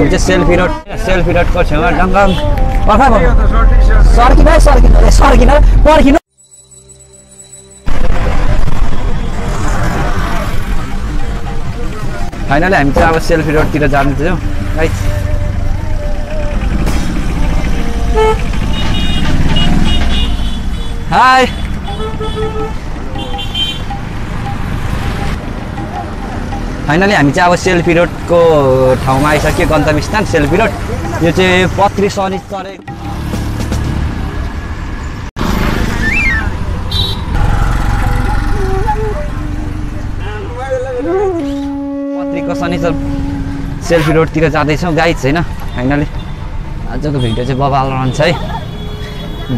हामी चाहिँ selfie road selfie रोडको छेउमा पर्ख सर्किन है सर्किन सर्किन है, पर्खिनु। फाइनली हामी चाहिँ अब सेल्फी रोडतिर जाँदैछौँ राइट हाई फाइनली हामी चाहिँ अब सेल्फी रोडको ठाउँमा आइसक्यो गन्तव्य स्थान सेल्फी रोड यो चाहिँ पत्री शनिचर पत्रीको शनिचर सेल्फी रोडतिर जाँदैछौँ गाइड छैन फाइनली आजको भिडियो चाहिँ बबाल रहन्छ है।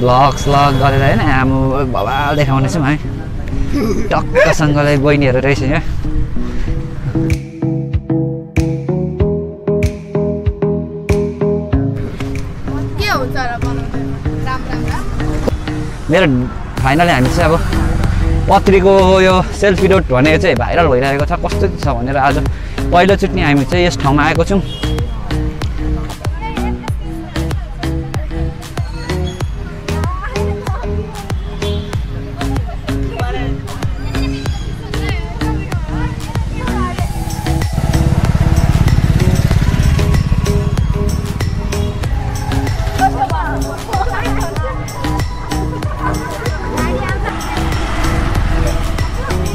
ब्लग स्लग गरेर होइन? आमु बबाल देखाउनेछौँ है। टक्कसँगले बहिनीहरू रहेछ यहाँ मेरो फाइनली हामी चाहिँ अब पत्रीको यो सेल्फी रोड भनेको चाहिँ भाइरल भइरहेको छ कस्तो छ भनेर आज पहिलोचोटि हामी चाहिँ यस ठाउँमा आएको छौँ।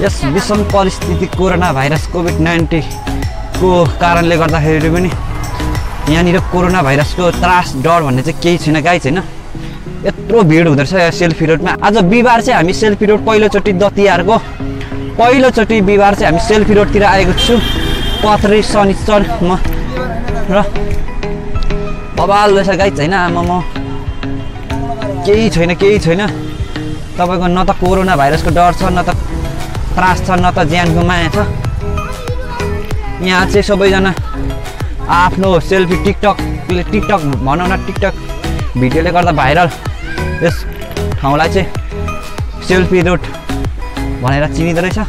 यस विषम परिस्थिति कोरोना भाइरस कोभिड नाइन्टिनको कारणले गर्दाखेरि पनि यहाँनिर कोरोना भाइरसको त्रास डर भन्ने चाहिँ केही छैन गाई छैन। यत्रो भिड हुँदो रहेछ सेल्फी रोडमा। आज बिहिबार चाहिँ हामी सेल्फी रोड पहिलोचोटि दतिहारको पहिलोचोटि बिहिबार चाहिँ हामी सेल्फी रोडतिर आएको छु। पथरी शनिचरमा र बबाल रहेछ गाई छैन आमा म। केही छैन केही छैन। तपाईँको न त कोरोना भाइरसको डर छ न त त्रास छ न त ज्यानको माया छ। यहाँ चाहिँ सबैजना आफ्नो सेल्फी टिकटकले टिकटक भनौँ न टिकटक भिडियोले गर्दा भाइरल। यस ठाउँलाई चाहिँ सेल्फी रोड भनेर चिनिँदो रहेछ।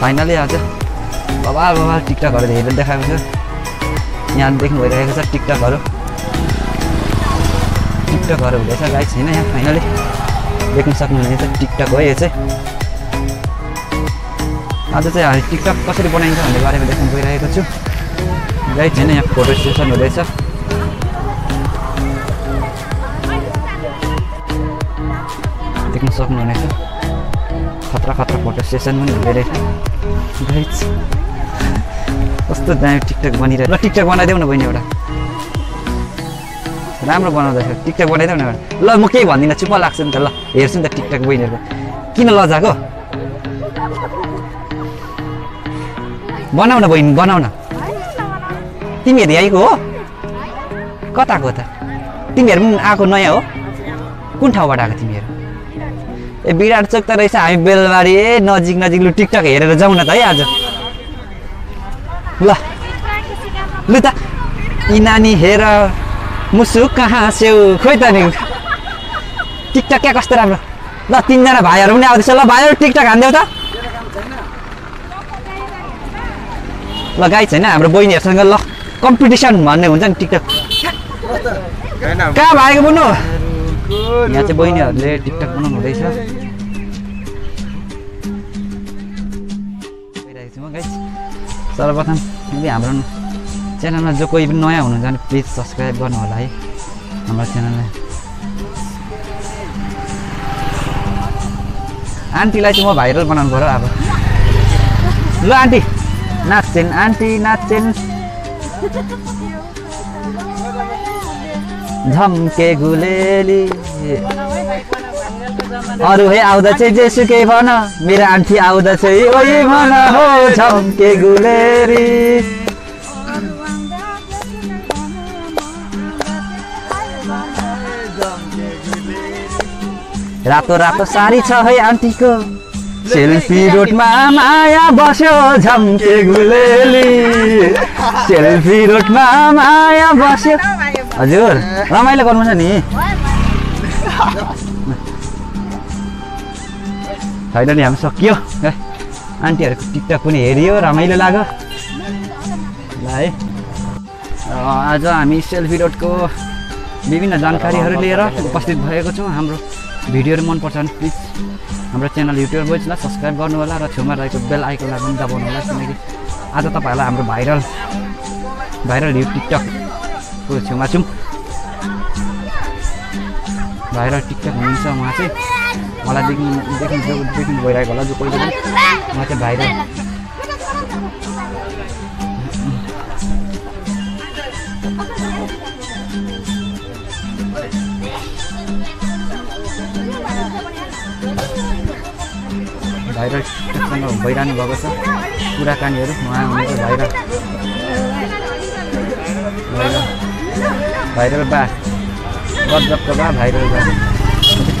फाइनली आज बबाल बबाल टिकटकहरू धेरै देखाएको छ। यहाँ देख्नु भइरहेको छ टिकटकहरू। टिकटकहरू हुँदैछ गाइड छैन यहाँ फाइनली देख्न सक्नुहुनेछ टिकटक हो यो चाहिँ। आज चाहिँ हामी टिकटक कसरी बनाइन्छ भन्ने बारेमा देख्न गइरहेको छु। गाइड छैन यहाँ फोटो सेसन हुँदैछ। देख्न सक्नुहुनेछ खतरा खतरा फोटो सेसन पनि हुँदै रहेछ। गाइड कस्तो दामी टिकटक बनिरहेको टिकटक बनाइदेऊ न बहिनी एउटा। राम्रो बनाउँदैछ टिकटक बनाइदेऊ न ल म केही भन्दिनँ चुप्प लाग्छ नि त। ल हेर्छु नि त टिकटक बहिनीहरूको किन लजाएको बनाऊ न बहिनी बनाऊ न तिमीहरू यहीँको हो? कताको त? तिमीहरू पनि आएको नयाँ हो? कुन ठाउँबाट आएको तिमीहरू? ए विराट चोक त रहेछ हामी बेलबारी ए नजिक नजिक लु टिकटक हेरेर जाउँ न त है आज। ल। लु त। यी हेर। मुसु कहाँ स्याउ खोइ त नि टिकटक क्या कस्तो राम्रो ल तिनजना भाइहरू पनि आउँदैछ ल भाइहरू टिकटक हानिदेऊ त ल गाई छैन हाम्रो बहिनीहरूसँग ल कम्पिटिसन भन्ने हुन्छ नि टिकटक कहाँ भाइको बुनु यहाँ चाहिँ बहिनीहरूले टिकटक बनाउनु हुँदैछ सर्वप्रथम हाम्रो च्यानलमा जो कोही पनि नयाँ हुनुहुन्छ भने प्लिज सब्सक्राइब गर्नु होला है हाम्रो च्यानललाई। आन्टीलाई चाहिँ म भाइरल बनाउनु पऱ्यो अब। ल आन्टी नाच्छेन आन्टी नाच्छेन। झम्के गुलेली। अरू है आउँदा चाहिँ जेसुकै भन मेरो आन्टी आउँदा चाहिँ झम्के गुलेरी रातो रातो साडी छ है आन्टीको। सेल्फी रोडमा माया बस्यो झम्के गुलेली। सेल्फी रोडमा माया बस्यो। हजुर रमाइलो गर्नु छ नि फाइनली हामी सकियो। आन्टीहरूको टिकटक पनि हेरियो रमाइलो लाग्यो। ल है। आज हामी सेल्फी रोडको विभिन्न जानकारीहरू लिएर उपस्थित भएको छौँ। हाम्रो भिडियोहरू मनपर्छ भने प्लिज। हाम्रो च्यानल युट्युब बोइजलाई सब्सक्राइब गर्नु होला र छेउमा रहेको बेल आइकनलाई पनि दबाउनु होला किनकि आज तपाईँहरूलाई हाम्रो भाइरल भाइरल यो टिकटकको छेउमा छौँ। भाइरल टिकटक हुनुहुन्छ उहाँ चाहिँ। मलाई देख्नु देख्नु जो देख्नु भइरहेको होला जो कोही पनि। उहाँ चाहिँ भाइरल। भाइरल भइरहनु भएको छ। कुराकानीहरू उहाँ हुनुहुन्छ भाइरल। भाइरल। बा। गजबको बा भाइरल बा।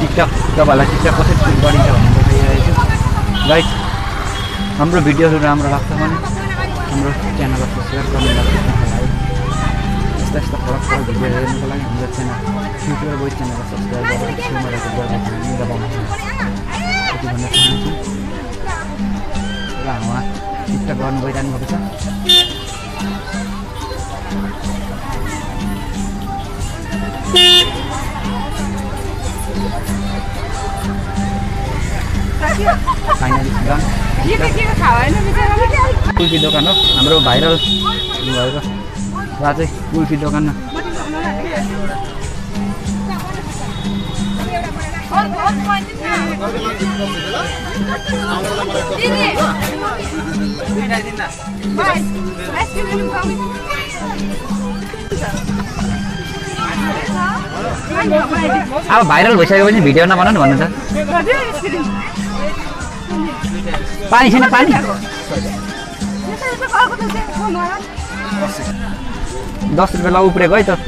टिकटक तपाईँहरूलाई टिकटक कसरी सुट गरिन्छ भन्ने बताइरहेको छु। गाइड हाम्रो भिडियोहरू राम्रो लाग्छ भने हाम्रो च्यानललाई सब्सक्राइब गर्नु लाग्छ यस्ता यस्ता फरक फरक भिडियोहरू हेर्नुको लागि हाम्रो च्यानल युट्युब बोइज च्यानललाई सब्सक्राइब गरेर दबाउनु भन्न चाहन्छु। र उहाँ टिकटक गर्नु गइरहनु भएको छ कुल्फी दोकान हो हाम्रो भाइरल भएको र चाहिँ कुल्फी दोकानमा अब भाइरल भइसक्यो भने भिडियो नबनाउनु भन्नु त। पानी छैन पानी। दस रुपियाँ ल उब्रेको है त।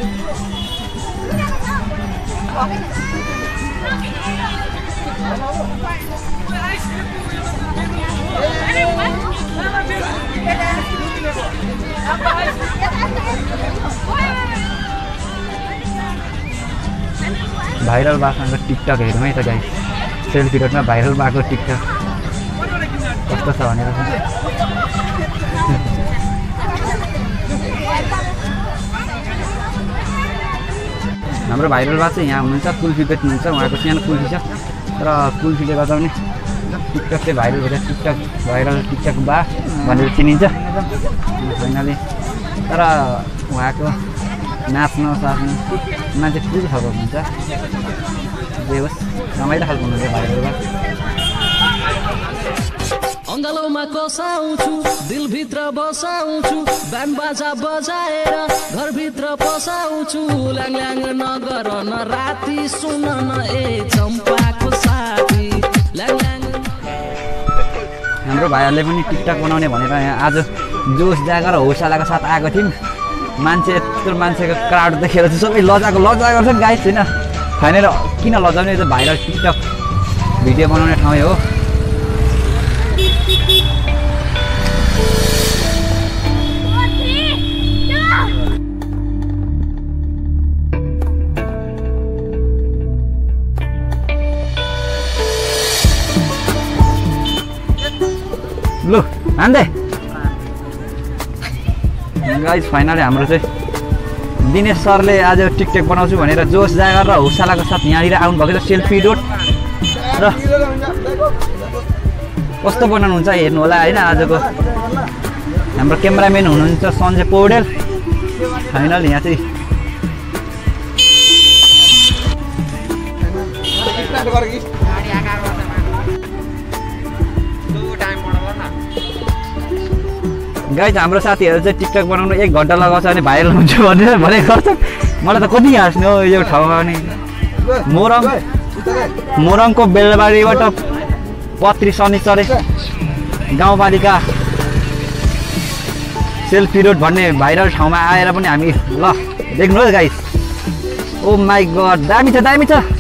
भाइरल भएको टिकटक हेरौँ है त गाई सेल्फी रोडमा भाइरल भएको टिकटक कस्तो छ भनेर हाम्रो भाइरल बा चाहिँ यहाँ हुनुहुन्छ कुल्फी बेच्नुहुन्छ उहाँको सानो कुल्फी छ। र कुल्फीले गर्दा पनि टिकटक चाहिँ भाइरल भएर टिकटक भाइरल टिकटक बा भनेर चिनिन्छ। फाइनली तर उहाँको नाच्न साच्न मान्छे ठुलो खालको हुन्छ? जे होस् रमाइलो खालको हुनुहुन्छ भाइरल बा। अङ्गालोमा कसाउँछु दिलभित्र बसाउँछु ब्यान्ड बाजा बजाएर घरभित्र पसाउँछु। ल्याङ नगर न राति सुन न ए चम्पाको साथी। ल्याङ हाम्रो भाइहरूले पनि टिकटक बनाउने भनेर यहाँ आज जोस जागर हौसलाको साथ आएको थियौँ मान्छे यत्रो मान्छेको क्राउड देखेर चाहिँ सबै लजाएको लजा गर्छ गाई छैन फाइनल किन लजाउने? चाहिँ भाइरल टिकटक भिडियो बनाउने ठाउँ हो। लु हान्दै गाइज फाइनली हाम्रो चाहिँ दिनेश सरले आज टिकटक बनाउँछु भनेर जोस जागर र हौसलाको साथ यहाँनिर आउनुभएको छ सेल्फी रोड र कस्तो बनाउनुहुन्छ हेर्नु होला होइन आजको। हाम्रो क्यामराम्यान हुनुहुन्छ सञ्जय पौडेल। फाइनल यहाँ चाहिँ गाई हाम्रो साथीहरू चाहिँ टिकटक बनाउनु एक घन्टा लगाउँछ भने भाइरल हुन्छ भनेर भनेको गर्छ मलाई त कति हाँस्ने हो यो ठाउँमा पनि मोरङ मोरङको बेलबारीबाट पत्री शनिचरे गाउँपालिका सेल्फी रोड भन्ने भाइरल ठाउँमा आएर पनि हामी ल देख्नुहोस् गाइस ओ माई गड दामी छ दामी छ।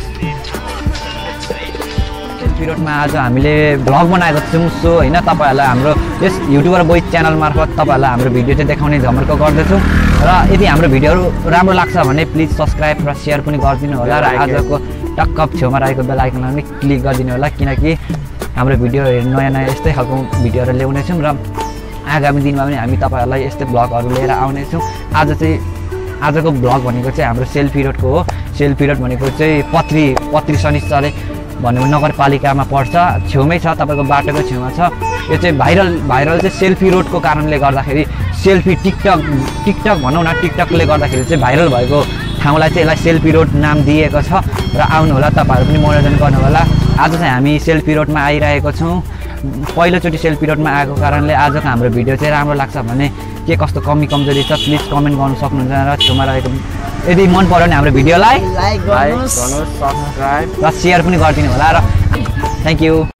रोडमा आज हामीले भ्लग बनाएको छौँ सो होइन तपाईँहरूलाई हाम्रो यस युट्युबर बोइज च्यानल मार्फत तपाईँहरूलाई हाम्रो भिडियो चाहिँ देखाउने झमर्को गर्दैछौँ। र यदि हाम्रो भिडियोहरू राम्रो लाग्छ भने प्लिज सब्सक्राइब र सेयर पनि गरिदिनु होला र आजको टक्क छेउमा रहेको बेल आइकनमा पनि क्लिक गरिदिनु होला किनकि हाम्रो भिडियोहरू नयाँ नयाँ यस्तै खालको भिडियोहरू ल्याउनेछौँ र आगामी दिनमा पनि हामी तपाईँहरूलाई यस्तै ब्लगहरू लिएर आउनेछौँ। आज चाहिँ आजको ब्लग भनेको चाहिँ हाम्रो सेल्फी रोडको हो। सेल्फी रोड भनेको चाहिँ पत्री पत्री शनिश्चरे भन्ने नगरपालिकामा पर्छ छेउमै छ तपाईँको बाटोको छेउमा छ। यो चाहिँ भाइरल भाइरल चाहिँ सेल्फी रोडको कारणले गर्दाखेरि सेल्फी टिकटक टिकटक भनौँ न टिकटकले गर्दाखेरि चाहिँ भाइरल भएको ठाउँलाई चाहिँ यसलाई सेल्फी रोड नाम दिएको छ। र आउनु होला तपाईँहरू पनि मनोरञ्जन गर्नु होला आज चाहिँ हामी सेल्फी रोडमा आइरहेको छौँ। पहिलोचोटि सेल्फी रोडमा आएको कारणले आजको हाम्रो भिडियो चाहिँ राम्रो लाग्छ भने के कस्तो कमी कमजोरी छ प्लिज कमेन्ट गर्नु सक्नुहुन्छ र छेउमा रहेको यदि मन पऱ्यो भने हाम्रो भिडियोलाई लाइक र सेयर पनि गरिदिनु होला र थ्याङ्क यू